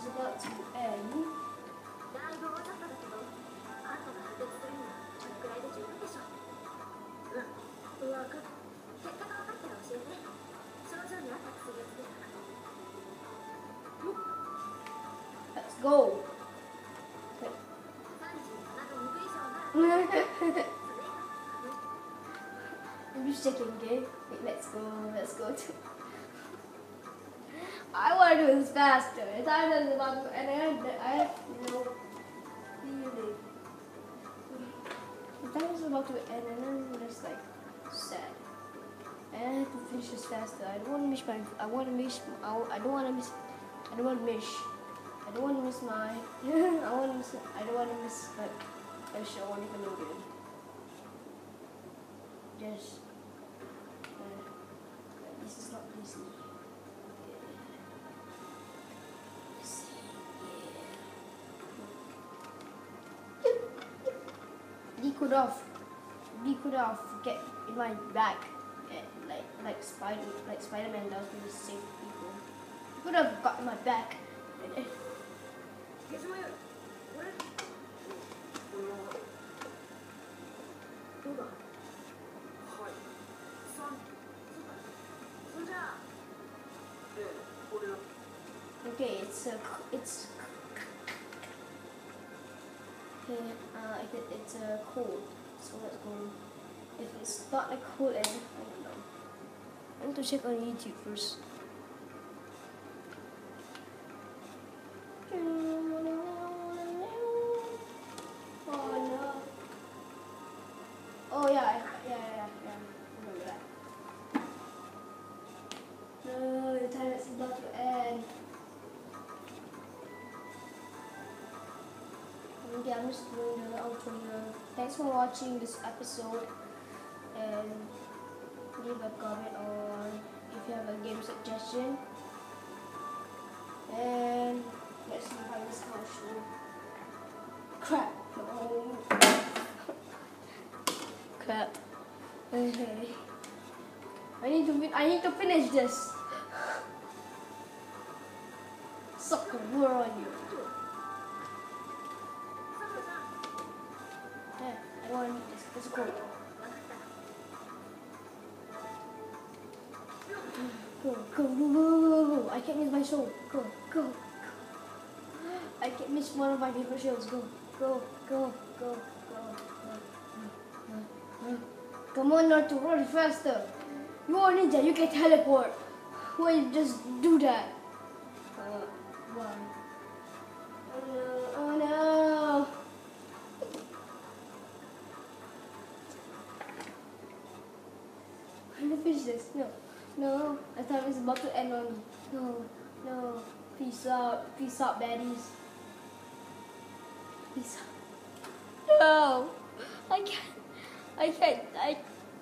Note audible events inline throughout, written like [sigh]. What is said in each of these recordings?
is about to end. Let's go. [laughs] I'm just checking, okay? Wait, let's go, let's go. [laughs] I do this faster. The time is about to, and I have, I have no feeling. The time is about to end, and I'm just like sad. I have to finish this faster. I don't want to miss my. I want to miss. I, I don't want to miss. I don't want to miss. I don't want to miss my. [laughs] I want to miss. I don't want to miss like a show on Nickelodeon. Just. Uh, this is not Disney. could have we could have get in my back like like spider like Spider Man does when he save people. He could have got in my back. Okay, it's a it's uh, it, it's a cold. So let's go. If it's not a cold, then I don't know. I need to check on YouTube first. I'm just doing the outro here. Thanks for watching this episode and leave a comment on if you have a game suggestion. And let's see how this show. Crap. No. Crap. Okay. I need to I need to finish this. Sucker, where are you? It's cold. Go, go, go, go, go, go. I can't miss my soul. Go, go, go. I can't miss one of my favorite shows. Go, go, go, go, go, go. Come on, not to run faster. You are ninja, you can teleport. Why you just do that? Uh, why? Uh, uh, Finish this. No, no. The time is about to end on um, me. No, no. Peace out. Peace out, baddies. Peace out. No, I can't. I can't. I.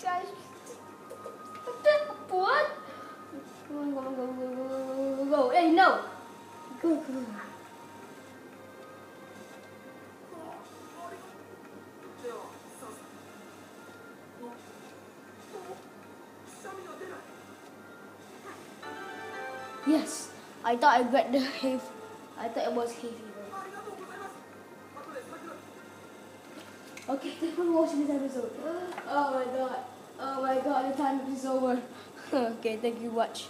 I. What? Come on, go, go, go, go, go, go. Hey, no. Go, go. で Yes. I thought I got the heavy. I thought it was heavy. Okay, thank you for watching this episode. [gasps] Oh my god. Oh my god, the time is over. [laughs] okay, thank you watch.